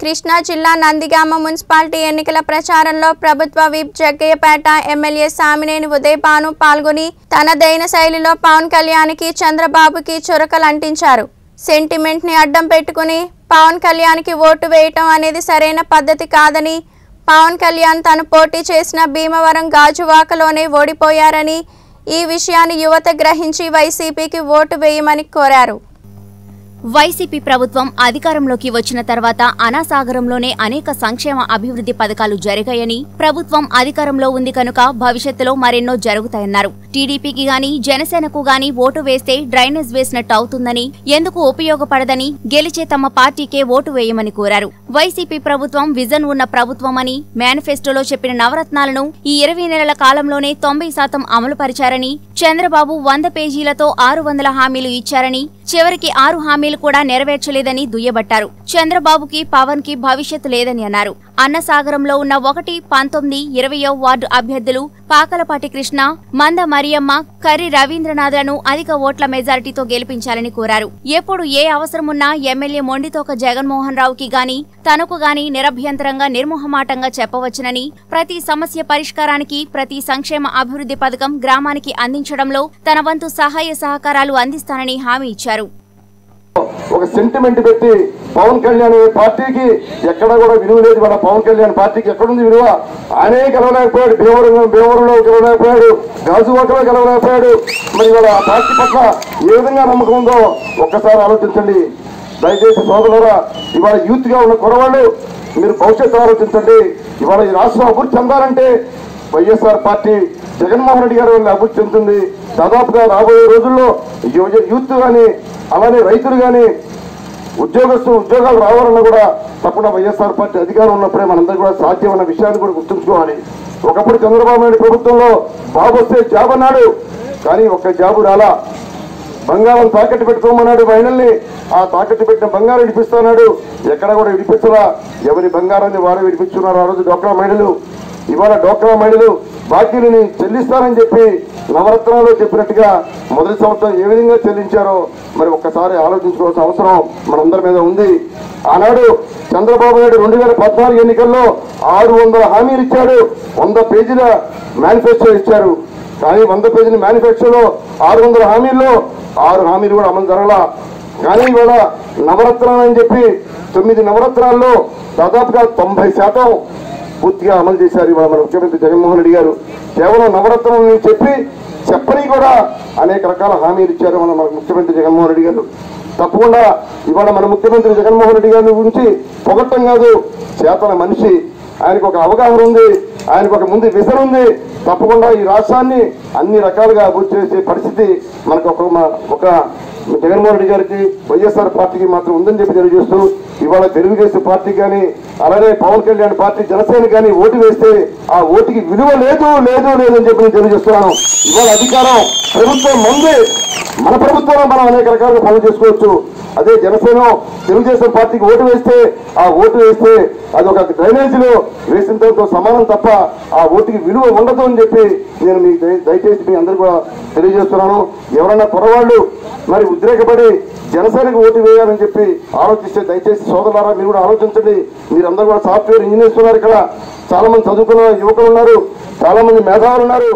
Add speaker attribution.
Speaker 1: కృష్ణా జిల్లా నందిగామ మున్సిపాలిటీ ఎన్నికల ప్రచారంలో ప్రభుత్వ విప్ జగ్గయ్యపేట ఎమ్మెల్యే సామినేని ఉదయభాను పాల్గొని తనదైన శైలిలో పవన్ కళ్యాణ్కి చంద్రబాబుకి చురకలు అంటించారు అడ్డం పెట్టుకుని పవన్ కళ్యాణ్కి ఓటు వేయటం అనేది సరైన పద్ధతి కాదని పవన్ కళ్యాణ్ తను పోటీ చేసిన భీమవరం గాజువాకలోనే ఓడిపోయారని ఈ విషయాన్ని యువత గ్రహించి వైసీపీకి ఓటు వేయమని కోరారు.
Speaker 2: వైసీపీ ప్రభుత్వం అధికారంలోకి వచ్చిన తర్వాత అనాసాగరంలోనే అనేక సంక్షేమ అభివృద్ధి పథకాలు జరిగాయని ప్రభుత్వం అధికారంలో ఉంది కనుక భవిష్యత్తులో మరెన్నో జరుగుతాయన్నారు. టీడీపీకి గాని జనసేనకు గాని ఓటు వేస్తే డ్రైనేజ్ వేసినట్టు అవుతుందని ఎందుకు ఉపయోగపడదని గెలిచే తమ పార్టీకే ఓటు వేయమని కోరారు. వైసీపీ ప్రభుత్వం విజన్ ఉన్న ప్రభుత్వమని మేనిఫెస్టోలో చెప్పిన నవరత్నాలను ఈ ఇరవై నెలల కాలంలోనే తొంభై శాతం అమలు పరిచారని చంద్రబాబు వంద పేజీలతో ఆరు వందల హామీలు ఇచ్చారని చివరికి ఆరు హామీలు కూడా నెరవేర్చలేదని దుయ్యబట్టారు. చంద్రబాబుకి పవన్కి భవిష్యత్తు లేదని అన్నారు. అన్నసాగరంలో ఉన్న ఒకటి పంతొమ్మిది ఇరవయో వార్డు అభ్యర్థులు పాకలపాటి కృష్ణ మంద మరియమ్మ కర్రి రవీంద్రనాథ్లను అధిక ఓట్ల మెజారిటీతో గెలిపించాలని కోరారు. ఎప్పుడు ఏ అవసరమున్నా ఎమ్మెల్యే మొండితోక జగన్మోహన్ రావుకి గాని తనకు గాని నిరభ్యంతరంగా నిర్మోహమాటంగా చెప్పవచ్చునని ప్రతి సమస్య పరిష్కారానికి ప్రతి సంక్షేమ అభివృద్ధి పథకం గ్రామానికి అందించడంలో తన వంతు సహాయ సహకారాలు అందిస్తానని హామీ ఇచ్చారు.
Speaker 3: ఒక సెంటిమెంట్ పెట్టి పవన్ కళ్యాణ్ అనే పార్టీకి ఎక్కడ కూడా విలువ లేదు. మన పవన్ కళ్యాణ్ పార్టీకి ఎక్కడుంది విలువ? ఆయనే గెలవలేకపోయాడు. భీమవరం భీమవరంలో గెలవలేకపోయాడు. గాజువాకలో గెలవలేకపోయాడు. మరి ఇవాళ ఆ పార్టీ పట్ల ఏ విధంగా నమ్మకం ఉందో ఒక్కసారి ఆలోచించండి. దయచేసి సోదరులరా ఇవాళ యూత్గా ఉన్న కురవాళ్ళు మీరు భవిష్యత్తు ఆలోచించండి. ఇవాళ ఈ రాష్ట్రం అభివృద్ధి చెందాలంటే వైఎస్ఆర్ పార్టీ జగన్మోహన్ రెడ్డి గారి వల్ల అభివృద్ధి చెందుతుంది. దాదాపుగా రాబోయే రోజుల్లో యూత్ కానీ అలానే రైతులు కానీ ఉద్యోగస్తులు ఉద్యోగాలు రావాలన్నా కూడా తప్పకుండా వైఎస్ఆర్ పార్టీ అధికారం ఉన్నప్పుడే మనందరూ కూడా సాధ్యం అన్న విషయాన్ని కూడా గుర్తుంచుకోవాలి. ఒకప్పుడు చంద్రబాబు నాయుడు ప్రభుత్వంలో బాబు వస్తే జాబ్ అన్నాడు. కానీ ఒక్క జాబు రాలా. బంగారం తాకట్టు పెట్టుకోమన్నాడు మహిళల్ని ఆ తాకట్టు పెట్టిన బంగారం విడిపిస్తున్నాడు. ఎక్కడ కూడా విడిపించరా ఎవరి బంగారాన్ని వారు విడిపించున్నారు ఆ రోజు డోక్రా మహిళలు. ఇవాళ డోక్రా మహిళలు బాకీలని చెల్లిస్తారని చెప్పి నవరత్నాలు చెప్పినట్టుగా మొదటి సంవత్సరం ఏ విధంగా చెల్లించారో మరి ఒక్కసారి ఆలోచించుకోవాల్సిన అవసరం మనందరి మీద ఉంది. ఆనాడు చంద్రబాబు నాయుడు రెండు వేల పద్నాలుగు ఎన్నికల్లో ఆరు వందల హామీలు ఇచ్చాడు వంద పేజీల మేనిఫెస్టో ఇచ్చారు. కానీ వంద పేజీల మేనిఫెస్టోలో ఆరు వందల హామీల్లో ఆరు హామీలు కూడా అమలు జరగలా. కానీ ఇవాళ నవరత్నాలు అని చెప్పి తొమ్మిది నవరత్నాల్లో దాదాపుగా తొంభై శాతం పూర్తిగా అమలు చేశారు ఇవాళ మన ముఖ్యమంత్రి జగన్మోహన్ రెడ్డి గారు. కేవలం నవరత్నం అని చెప్పి చెప్పని కూడా అనేక రకాల హామీలు ఇచ్చారు మన మన ముఖ్యమంత్రి జగన్మోహన్ రెడ్డి గారు. తప్పకుండా ఇవాళ మన ముఖ్యమంత్రి జగన్మోహన్ రెడ్డి గారి గురించి పొగట్టం కాదు చేతన మనిషి. ఆయనకు ఒక అవగాహన ఉంది ఆయనకు ఒక ముందు విజన్ ఉంది. తప్పకుండా ఈ రాష్ట్రాన్ని అన్ని రకాలుగా అభివృద్ధి చేసే పరిస్థితి మనకు ఒక ఒక జగన్మోహన్ రెడ్డి గారికి వైఎస్ఆర్ పార్టీకి మాత్రం ఉందని చెప్పి తెలియజేస్తూ ఇవాళ తెలుగుదేశం పార్టీ కానీ అలాగే పవన్ కళ్యాణ్ పార్టీ జనసేన కానీ ఓటు వేస్తే ఆ ఓటుకి విలువ లేదు లేదు లేదని చెప్పి నేను తెలియజేస్తున్నాను. ఇవాళ అధికారం ప్రభుత్వం ముందే మన ప్రభుత్వంలో మనం అనేక రకాలుగా పనులు చేసుకోవచ్చు. అదే జనసేన తెలుగుదేశం పార్టీకి ఓటు వేస్తే ఆ ఓటు వేస్తే అది ఒక డ్రైనేజీలో వేసిన దాంతో సమానం తప్ప ఆ ఓటుకి విలువ ఉండదు అని చెప్పి నేను మీకు దయచేసి మీ అందరూ కూడా తెలియజేస్తున్నాను. ఎవరన్నా పొరవాళ్ళు మరి ఉద్రేకపడి జనసేనకు ఓటు వేయాలని చెప్పి ఆలోచిస్తే దయచేసి సోదరులారా మీరు కూడా ఆలోచించండి. మీరందరూ కూడా సాఫ్ట్వేర్ ఇంజనీర్స్ ఉన్నారు ఇక్కడ. చాలా మంది చదువుకున్న యువకులు ఉన్నారు. చాలా మంది మేధావులు ఉన్నారు.